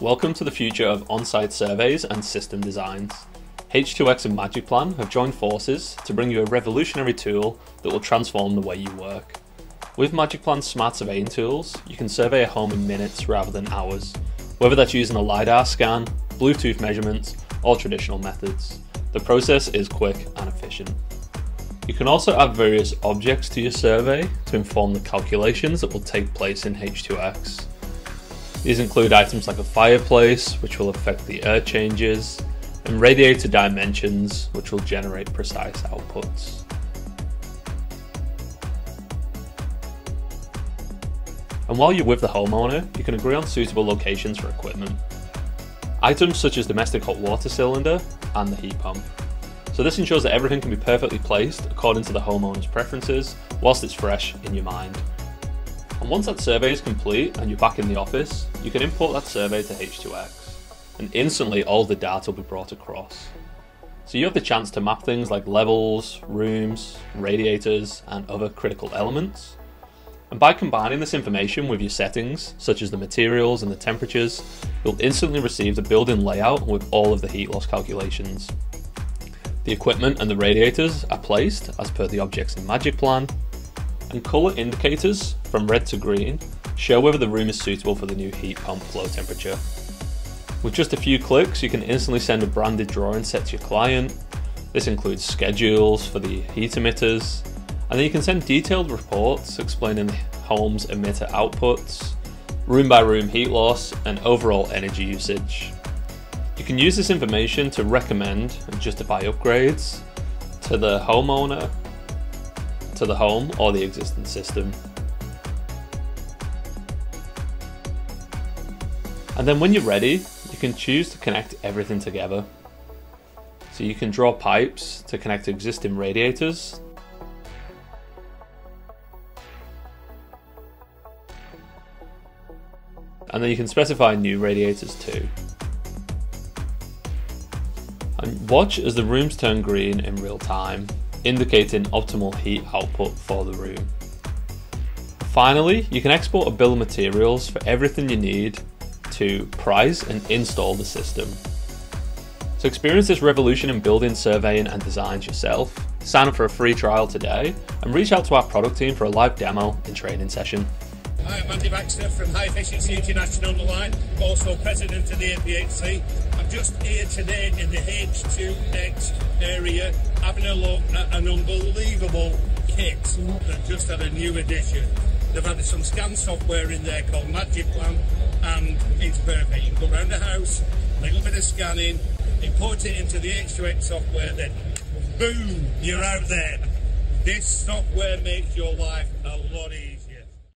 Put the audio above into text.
Welcome to the future of on-site surveys and system designs. H2X and MagicPlan have joined forces to bring you a revolutionary tool that will transform the way you work. With MagicPlan's smart surveying tools, you can survey a home in minutes rather than hours, whether that's using a LiDAR scan, Bluetooth measurements, or traditional methods. The process is quick and efficient. You can also add various objects to your survey to inform the calculations that will take place in H2X. These include items like a fireplace, which will affect the air changes, and radiator dimensions, which will generate precise outputs. And while you're with the homeowner, you can agree on suitable locations for equipment. Items such as domestic hot water cylinder and the heat pump. So this ensures that everything can be perfectly placed according to the homeowner's preferences whilst it's fresh in your mind. And once that survey is complete and you're back in the office, you can import that survey to H2X. And instantly all the data will be brought across. So you have the chance to map things like levels, rooms, radiators, and other critical elements. And by combining this information with your settings, such as the materials and the temperatures, you'll instantly receive the building layout with all of the heat loss calculations. The equipment and the radiators are placed as per the objects in MagicPlan, and colour indicators from red to green show whether the room is suitable for the new heat pump flow temperature. With just a few clicks, you can instantly send a branded drawing set to your client. This includes schedules for the heat emitters, and then you can send detailed reports explaining the home's emitter outputs, room by room heat loss, and overall energy usage. You can use this information to recommend and justify upgrades to the homeowner to the home or the existing system. And then when you're ready, you can choose to connect everything together. So you can draw pipes to connect existing radiators. And then you can specify new radiators too. And watch as the rooms turn green in real time indicating optimal heat output for the room. Finally, you can export a bill of materials for everything you need to price and install the system. So experience this revolution in building, surveying and designs yourself. Sign up for a free trial today and reach out to our product team for a live demo and training session. Hi, I'm Andy Baxter from High Efficiency International line, also president of the APHC. I'm just here today in the H2X area having a look at an unbelievable kit that just had a new addition. They've added some scan software in there called MagicPlan and it's perfect. You can go around the house, a little bit of scanning, import it into the H2X software, then boom, you're out there. This software makes your life a lot easier.